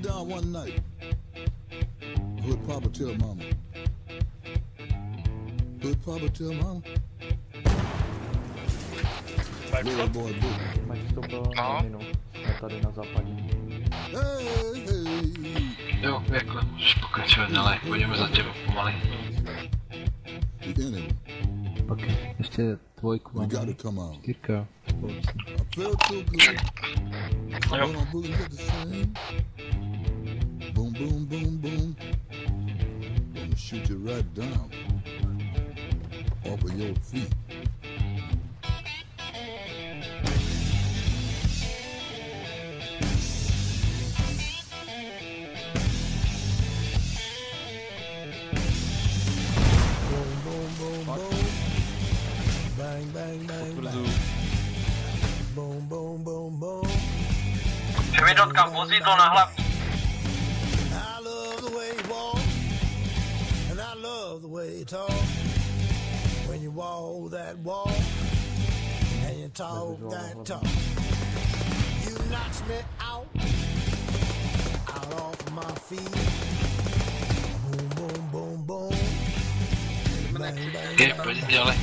laying down one night. Hood Papa tell Mama. Hood Papa tell Mama. Little boy blue. Mají to No. na minu. Jsme tady na západě. Hey, hey. Jo, jako můžeš pokračovat dále, půjdeme za tebou pomaly. You can have it. Pak ještě dvojku mám. gotta come out. Čtyřka. I felt so good. I'm booting with the same. Boom, boom, boom, boom. Gonna shoot you right down. Off of your feet. Boom, boom, boom, boom. Love the way you talk. When you walk that walk, and you talk that talk, you knocks me out, out off my feet. Boom, boom, boom, boom. Bang, bang, Je, bang, pojď dále.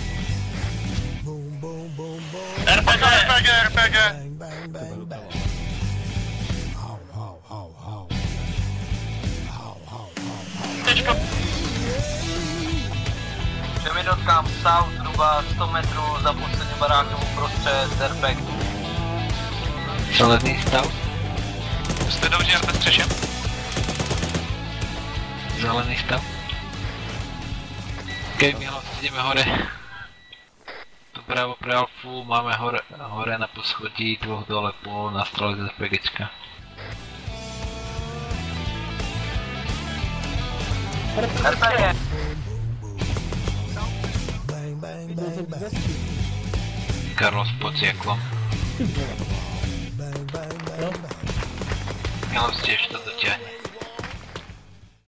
boom, boom, boom, boom. Převědotkám south zhruba 100 metrů za posledním barákem uprostřed Zerpek. Zelený stav, Jste dobře na střeše? zelený stav. Ok, Michal, jdeme hore. Dopravo pro Alfu, máme hore, hore na poschodí, dvoch dole po nástrojích z RPGčka. RPG. Bang, bang, bang, bang. Carlos pod cieklom. Bang, bang, bang, bang.